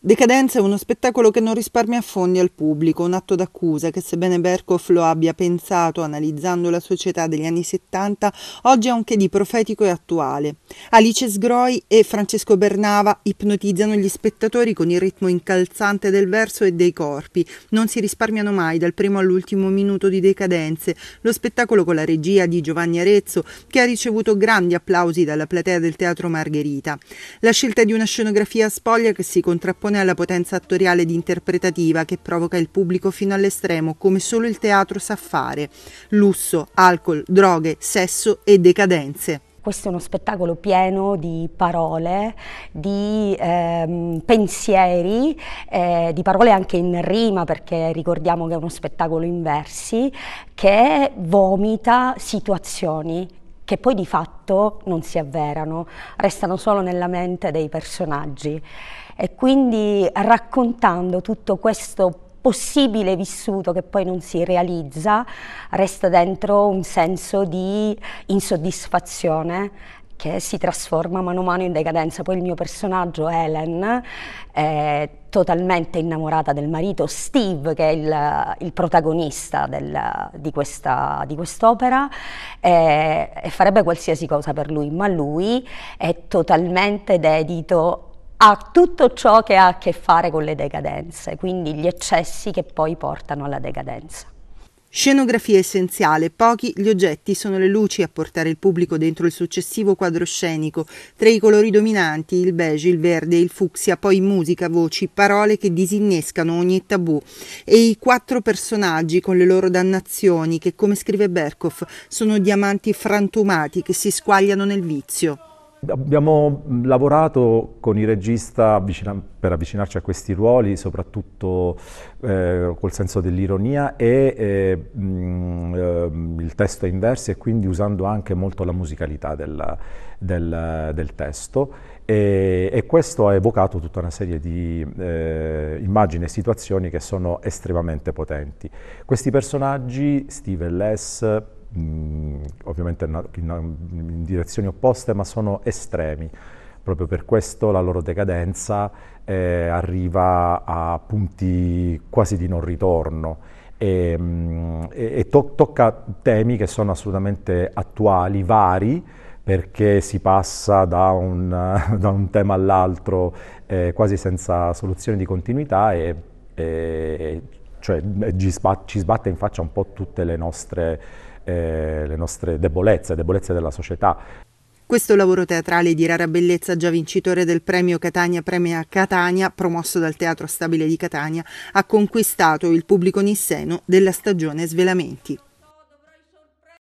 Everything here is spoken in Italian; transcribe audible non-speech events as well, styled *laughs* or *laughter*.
Decadenza è uno spettacolo che non risparmia fondi al pubblico, un atto d'accusa che sebbene Berkoff lo abbia pensato analizzando la società degli anni 70, oggi è anche di profetico e attuale. Alice Sgroi e Francesco Bernava ipnotizzano gli spettatori con il ritmo incalzante del verso e dei corpi. Non si risparmiano mai dal primo all'ultimo minuto di Decadenze. Lo spettacolo con la regia di Giovanni Arezzo che ha ricevuto grandi applausi dalla platea del Teatro Margherita. La scelta di una scenografia spoglia che si contrappone sovrapppone alla potenza attoriale ed interpretativa che provoca il pubblico fino all'estremo, come solo il teatro sa fare. Lusso, alcol, droghe, sesso e decadenze. Questo è uno spettacolo pieno di parole, di ehm, pensieri, eh, di parole anche in rima, perché ricordiamo che è uno spettacolo in versi, che vomita situazioni che poi di fatto non si avverano, restano solo nella mente dei personaggi. E quindi raccontando tutto questo possibile vissuto che poi non si realizza, resta dentro un senso di insoddisfazione che si trasforma mano a mano in decadenza. Poi il mio personaggio, Helen, è totalmente innamorata del marito Steve, che è il, il protagonista del, di, questa, di, quest'opera, e, e farebbe qualsiasi cosa per lui, ma lui è totalmente dedito a tutto ciò che ha a che fare con le decadenze, quindi gli eccessi che poi portano alla decadenza. Scenografia essenziale, pochi gli oggetti sono le luci a portare il pubblico dentro il successivo quadro scenico, tre i colori dominanti, il beige, il verde il fucsia, poi musica, voci, parole che disinnescano ogni tabù. E i quattro personaggi con le loro dannazioni che, come scrive Berkoff, sono diamanti frantumati che si squagliano nel vizio. Abbiamo lavorato con il regista per avvicinarci a questi ruoli, soprattutto eh, col senso dell'ironia e eh, mh, eh, il testo è in versi e quindi usando anche molto la musicalità del, del, del testo e, e, questo ha evocato tutta una serie di eh, immagini e situazioni che sono estremamente potenti. Questi personaggi, Steve e Les, mh, ovviamente in, direzioni opposte, ma sono estremi. Proprio per questo la loro decadenza eh, arriva a punti quasi di non ritorno e, mh, e to tocca temi che sono assolutamente attuali, vari, perché si passa da un, *laughs* da un tema all'altro eh, quasi senza soluzione di continuità e, e cioè, ci, sbatte in faccia un po' tutte le nostre eh, le nostre debolezze, debolezze della società. Questo lavoro teatrale di rara bellezza, già vincitore del premio Catania Premia Catania, promosso dal Teatro Stabile di Catania, ha conquistato il pubblico nisseno della stagione Svelamenti.